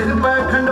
திருப்ப கண்ட